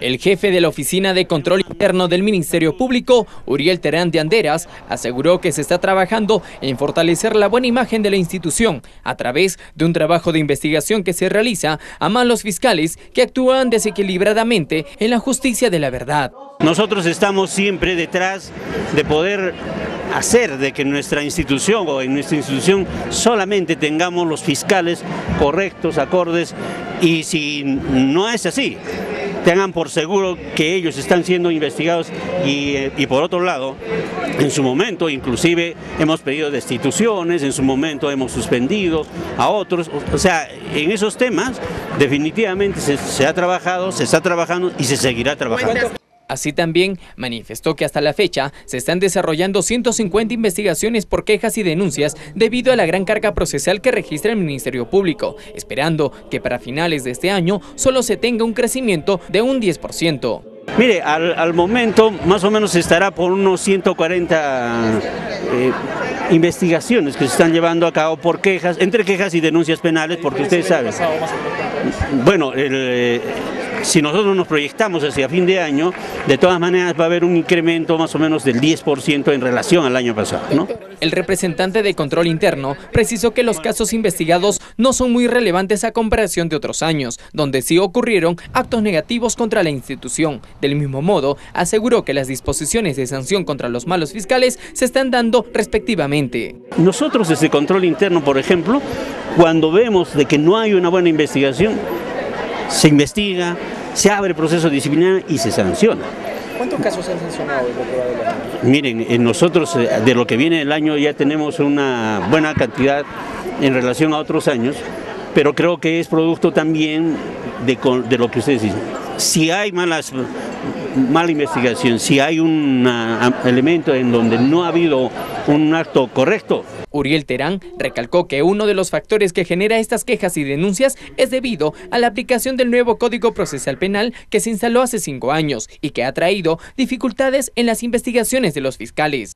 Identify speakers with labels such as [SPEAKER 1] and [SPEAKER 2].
[SPEAKER 1] El jefe de la Oficina de Control Interno del Ministerio Público, Uriel Terán de Anderas, aseguró que se está trabajando en fortalecer la buena imagen de la institución a través de un trabajo de investigación que se realiza a malos fiscales que actúan desequilibradamente en la justicia de la verdad.
[SPEAKER 2] Nosotros estamos siempre detrás de poder hacer de que nuestra institución o en nuestra institución solamente tengamos los fiscales correctos, acordes y si no es así, tengan por seguro que ellos están siendo investigados y, y, por otro lado, en su momento inclusive hemos pedido destituciones, en su momento hemos suspendido a otros, o sea, en esos temas definitivamente se ha trabajado, se está trabajando y se seguirá trabajando.
[SPEAKER 1] Así también manifestó que hasta la fecha se están desarrollando 150 investigaciones por quejas y denuncias debido a la gran carga procesal que registra el Ministerio Público, esperando que para finales de este año solo se tenga un crecimiento de un 10%.
[SPEAKER 2] Mire, al, momento más o menos estará por unos 140 eh, investigaciones que se están llevando a cabo por quejas, entre quejas y denuncias penales, porque ustedes saben. Bueno, el, si nosotros nos proyectamos hacia fin de año, de todas maneras va a haber un incremento más o menos del 10% en relación al año pasado. ¿no?
[SPEAKER 1] El representante de Control Interno precisó que los casos investigados no son muy relevantes a comparación de otros años, donde sí ocurrieron actos negativos contra la institución. Del mismo modo, aseguró que las disposiciones de sanción contra los malos fiscales se están dando respectivamente.
[SPEAKER 2] Nosotros desde Control Interno, por ejemplo, cuando vemos de que no hay una buena investigación, se investiga, se abre proceso disciplinario y se sanciona.
[SPEAKER 3] ¿Cuántos casos se han sancionado?
[SPEAKER 2] Miren, nosotros de lo que viene el año ya tenemos una buena cantidad en relación a otros años, pero creo que es producto también de, de lo que ustedes dicen. Si hay malas, mala investigación, si hay un elemento en donde no ha habido un acto correcto,
[SPEAKER 1] Uriel Terán recalcó que uno de los factores que genera estas quejas y denuncias es debido a la aplicación del nuevo Código Procesal Penal que se instaló hace cinco años y que ha traído dificultades en las investigaciones de los fiscales.